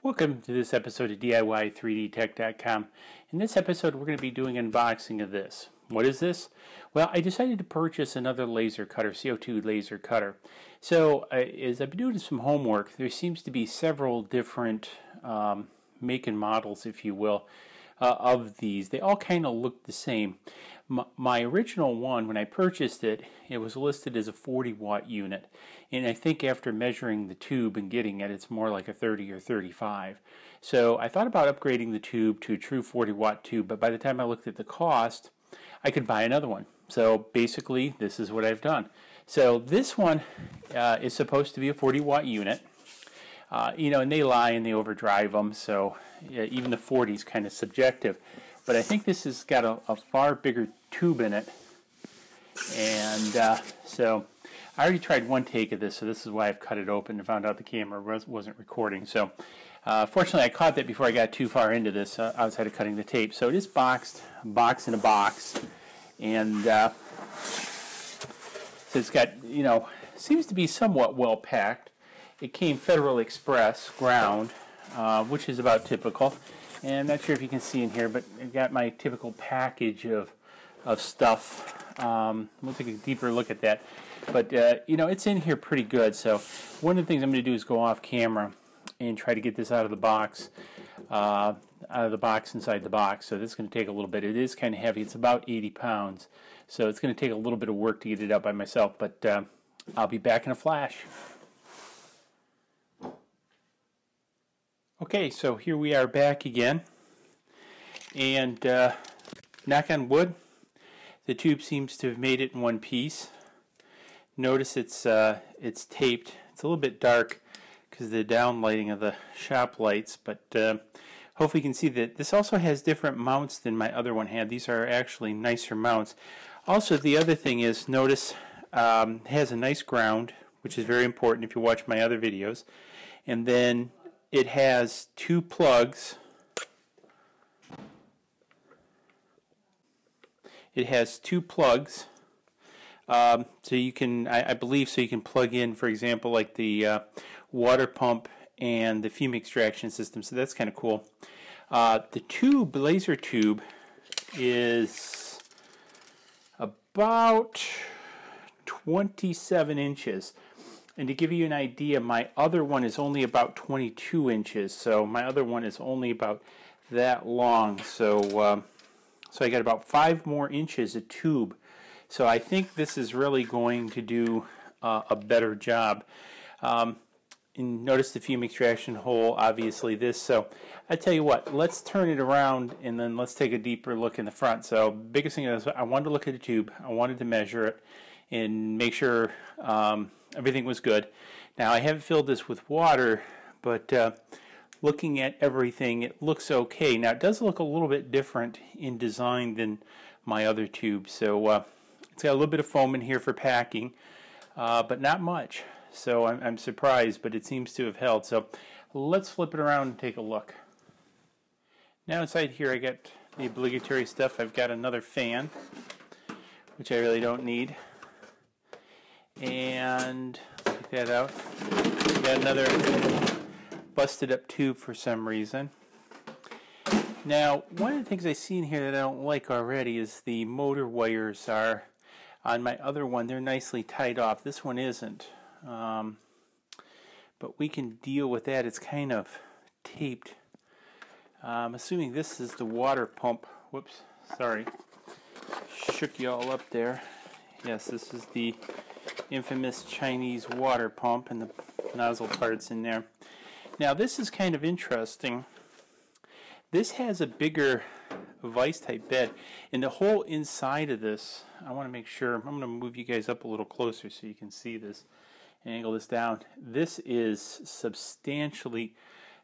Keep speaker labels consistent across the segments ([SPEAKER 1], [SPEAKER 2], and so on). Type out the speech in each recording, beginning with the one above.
[SPEAKER 1] Welcome to this episode of DIY3DTech.com. In this episode, we're going to be doing an unboxing of this. What is this? Well, I decided to purchase another laser cutter, CO2 laser cutter. So, uh, as I've been doing some homework, there seems to be several different um, make and models, if you will, uh, of these. They all kind of look the same. My, original one, when I purchased it, it was listed as a 40 watt unit. And I think after measuring the tube and getting it, it's more like a 30 or 35. So I thought about upgrading the tube to a true 40 watt tube, but by the time I looked at the cost, I could buy another one. So basically, this is what I've done. So this one uh, is supposed to be a 40 watt unit. Uh, you know, and they lie and they overdrive them, so yeah, even the 40 is kind of subjective. But I think this has got a, a far bigger tube in it. And uh, so I already tried one take of this, so this is why I've cut it open and found out the camera was, wasn't recording. So uh, fortunately, I caught that before I got too far into this uh, outside of cutting the tape. So it is boxed, box in a box. And uh, so it's got, you know, seems to be somewhat well packed. It came Federal Express ground, uh, which is about typical. And I'm not sure if you can see in here, but I've got my typical package of, of stuff. Um, we'll take a deeper look at that. But, uh, you know, it's in here pretty good. So one of the things I'm going to do is go off camera and try to get this out of the box. Uh, out of the box inside the box. So this is going to take a little bit. It is kind of heavy. It's about 80 pounds. So it's going to take a little bit of work to get it out by myself. But uh, I'll be back in a flash. Okay, so here we are back again. And uh, knock on wood, the tube seems to have made it in one piece. Notice it's uh, it's taped. It's a little bit dark because of the downlighting of the shop lights, but uh, hopefully you can see that this also has different mounts than my other one had. These are actually nicer mounts. Also, the other thing is, notice um, it has a nice ground, which is very important if you watch my other videos. And then it has two plugs. It has two plugs. Um, so you can, I, I, believe, so you can plug in, for example, like the uh, water pump and the fume extraction system. So that's kind of cool. Uh, the tube, laser tube, is about 27 inches. And to give you an idea, my other one is only about 22 inches. So my other one is only about that long. So, uh, so I got about five more inches of tube. So I think this is really going to do uh, a better job. Um, notice the fume extraction hole, obviously this. So I tell you what, let's turn it around and then let's take a deeper look in the front. So biggest thing is I wanted to look at the tube. I wanted to measure it and make sure um, everything was good. Now I haven't filled this with water, but uh, looking at everything, it looks okay. Now it does look a little bit different in design than my other tube. So uh, it's got a little bit of foam in here for packing, uh, but not much. So I'm, I'm surprised, but it seems to have held. So let's flip it around and take a look. Now inside here I got the obligatory stuff. I've got another fan, which I really don't need and take that out. Got another busted up tube for some reason. Now, one of the things I see in here that I don't like already is the motor wires are on my other one. They're nicely tied off. This one isn't. Um, but we can deal with that. It's kind of taped. I'm assuming this is the water pump. Whoops, sorry. Shook you all up there. Yes, this is the infamous Chinese water pump and the nozzle parts in there. Now this is kind of interesting. This has a bigger vice type bed and the whole inside of this I want to make sure I'm going to move you guys up a little closer so you can see this and angle this down this is substantially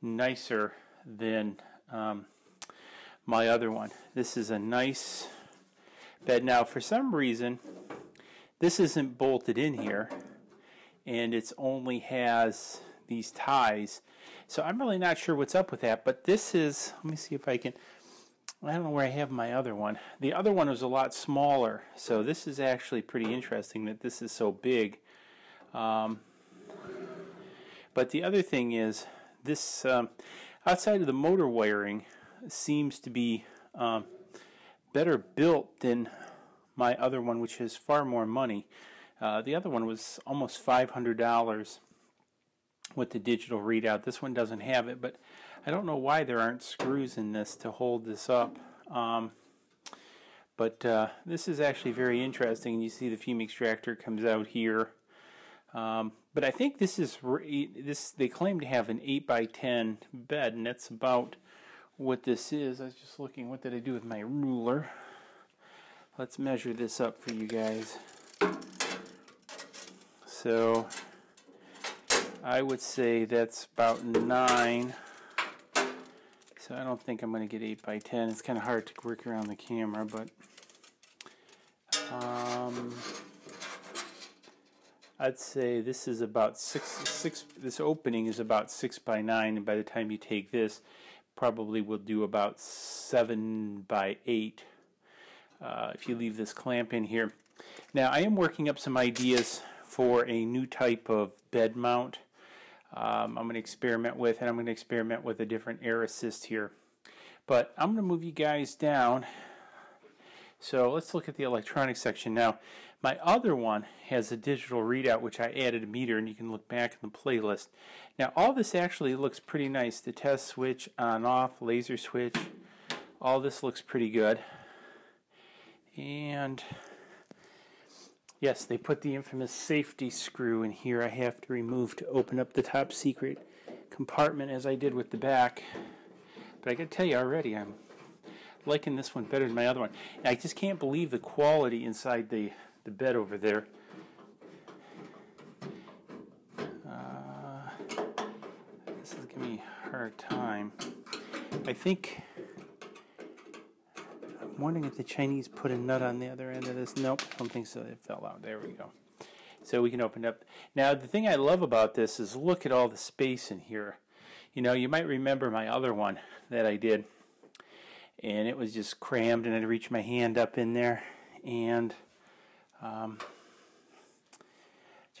[SPEAKER 1] nicer than um, my other one this is a nice bed now for some reason this isn't bolted in here and it's only has these ties. So I'm really not sure what's up with that, but this is, let me see if I can, I don't know where I have my other one. The other one was a lot smaller, so this is actually pretty interesting that this is so big. Um, but the other thing is, this um, outside of the motor wiring seems to be um, better built than my other one, which is far more money. Uh, the other one was almost $500 with the digital readout. This one doesn't have it, but I don't know why there aren't screws in this to hold this up. Um, but uh, this is actually very interesting. You see the fume extractor comes out here. Um, but I think this is this. They claim to have an 8 by 10 bed, and that's about what this is. I was just looking. What did I do with my ruler? Let's measure this up for you guys. So I would say that's about 9. So I don't think I'm going to get 8 by 10. It's kind of hard to work around the camera, but um, I'd say this is about six six. This opening is about six by nine, and by the time you take this, probably will do about seven by eight. Uh, if you leave this clamp in here. Now I am working up some ideas for a new type of bed mount. Um, I'm going to experiment with, and I'm going to experiment with a different air assist here. But I'm going to move you guys down. So let's look at the electronics section now. My other one has a digital readout which I added a meter and you can look back in the playlist. Now all this actually looks pretty nice. The test switch on off, laser switch, all this looks pretty good. And yes, they put the infamous safety screw in here I have to remove to open up the top secret compartment as I did with the back. But I gotta tell you already, I'm liking this one better than my other one. I just can't believe the quality inside the, the bed over there. Uh, this is giving me a hard time. I think I'm wondering if the Chinese put a nut on the other end of this. Nope, I don't think so. It fell out. There we go. So we can open it up. Now the thing I love about this is look at all the space in here. You know, you might remember my other one that I did and it was just crammed and I'd reach my hand up in there and um,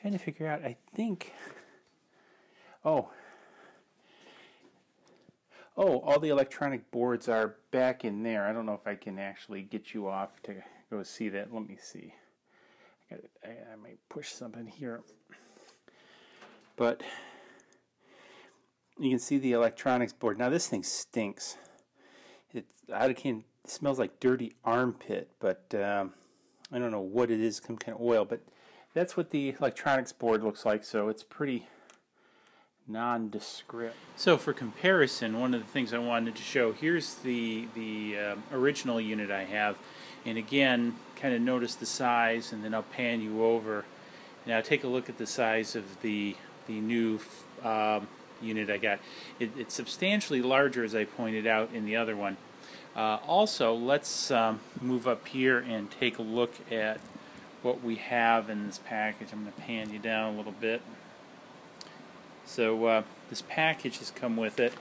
[SPEAKER 1] trying to figure out I think oh oh all the electronic boards are back in there I don't know if I can actually get you off to go see that let me see I, got I, I might push something here but you can see the electronics board now this thing stinks it's I can't. It smells like dirty armpit, but um, I don't know what it is. Some kind of oil, but that's what the electronics board looks like. So it's pretty nondescript. So for comparison, one of the things I wanted to show here's the the uh, original unit I have, and again, kind of notice the size, and then I'll pan you over. Now take a look at the size of the the new um, unit I got. It, it's substantially larger, as I pointed out in the other one. Uh, also, let's um, move up here and take a look at what we have in this package. I'm going to pan you down a little bit. So uh, this package has come with it.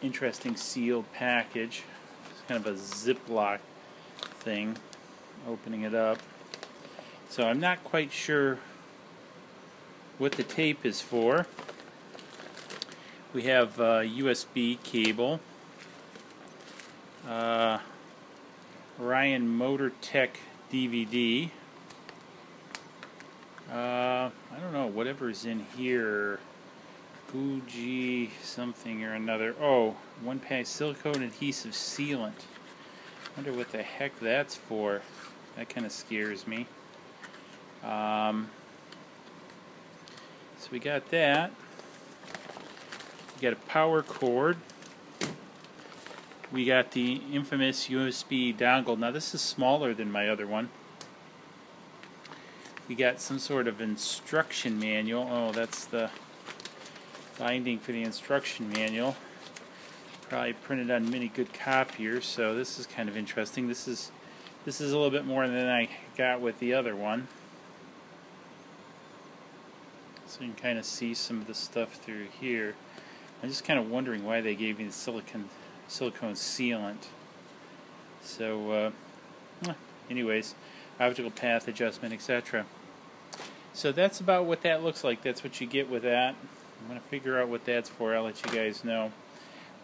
[SPEAKER 1] Interesting sealed package. It's kind of a Ziploc thing. Opening it up. So I'm not quite sure what the tape is for. We have a USB cable, uh, Ryan Motor Tech DVD. Uh, don't know, whatever's in here. Fuji something or another. Oh, one pack silicone adhesive sealant. Wonder what the heck that's for. That kind of scares me. Um, so we got that. We got a power cord. We got the infamous USB dongle. Now this is smaller than my other one. We got some sort of instruction manual. Oh, that's the binding for the instruction manual. Probably printed on many good copiers, so this is kind of interesting. This is this is a little bit more than I got with the other one. So you can kind of see some of the stuff through here. I'm just kind of wondering why they gave me the silicon silicone sealant. So, uh, anyways, optical path adjustment, etc. So that's about what that looks like. That's what you get with that. I'm going to figure out what that's for. I'll let you guys know.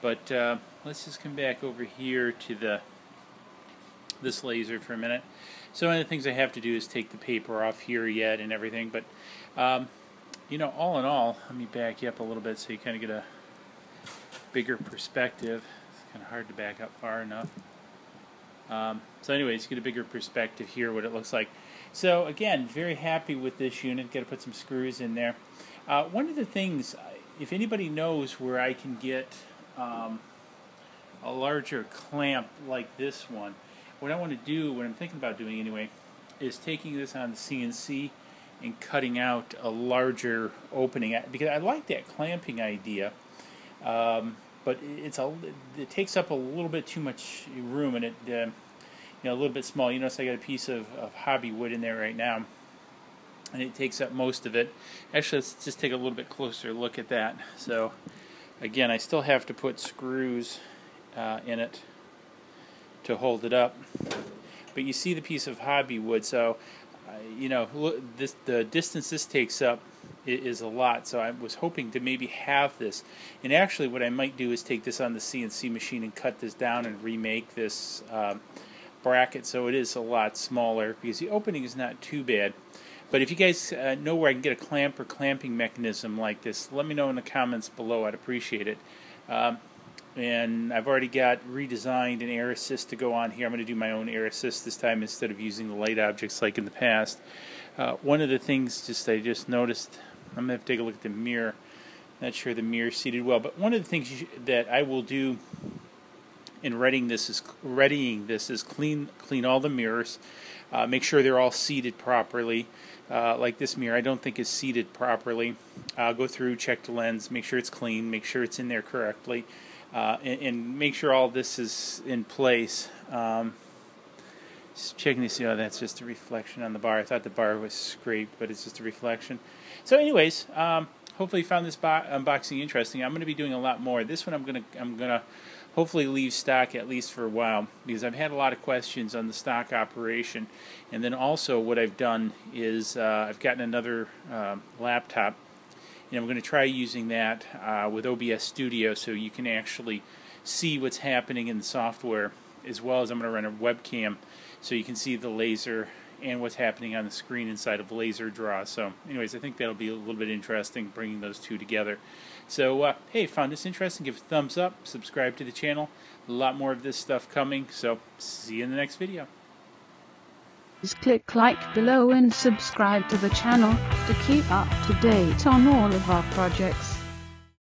[SPEAKER 1] But uh, let's just come back over here to the this laser for a minute. So one of the things I have to do is take the paper off here yet and everything. But um, you know, all in all, let me back you up a little bit so you kind of get a bigger perspective. It's kind of hard to back up far enough. Um, so anyways, get a bigger perspective here, what it looks like. So again, very happy with this unit. Got to put some screws in there. Uh, one of the things, if anybody knows where I can get um, a larger clamp like this one, what I want to do, what I'm thinking about doing anyway, is taking this on the CNC and cutting out a larger opening because I like that clamping idea. Um, but it's a it takes up a little bit too much room and it uh, you know a little bit small. You notice I got a piece of, of hobby wood in there right now, and it takes up most of it. Actually, let's just take a little bit closer look at that. So again, I still have to put screws uh, in it to hold it up. But you see the piece of hobby wood, so uh, you know look, this the distance this takes up is a lot. So I was hoping to maybe have this. And actually, what I might do is take this on the CNC machine and cut this down and remake this um, bracket so it is a lot smaller because the opening is not too bad. But if you guys uh, know where I can get a clamp or clamping mechanism like this, let me know in the comments below. I'd appreciate it. Um, and I've already got redesigned an air assist to go on here. I'm going to do my own air assist this time instead of using the LightObjects like in the past. Uh, one of the things just I just noticed, I'm going to have to take a look at the mirror. Not sure the mirror seated well, but one of the things that I will do in readying this is readying this is clean clean all the mirrors, uh, make sure they're all seated properly. Uh, like this mirror, I don't think is seated properly. I'll go through, check the lens, make sure it's clean, make sure it's in there correctly uh, and, and, make sure all this is in place. Um, just checking to see, oh, that's just a reflection on the bar. I thought the bar was scraped, but it's just a reflection. So, anyways, um, hopefully you found this unboxing interesting. I'm going to be doing a lot more. This one I'm going to I'm going to hopefully leave stock at least for a while because I've had a lot of questions on the stock operation. And then also what I've done is uh, I've gotten another uh, laptop and I'm going to try using that uh, with OBS Studio so you can actually see what's happening in the software as well as I'm going to run a webcam so you can see the laser and what's happening on the screen inside of LaserDRW. So anyways, I think that'll be a little bit interesting bringing those two together. So uh, hey, found this interesting, give a thumbs up, subscribe to the channel. A lot more of this stuff coming, so see you in the next video.
[SPEAKER 2] Please click like below and subscribe to the channel to keep up to date on all of our projects.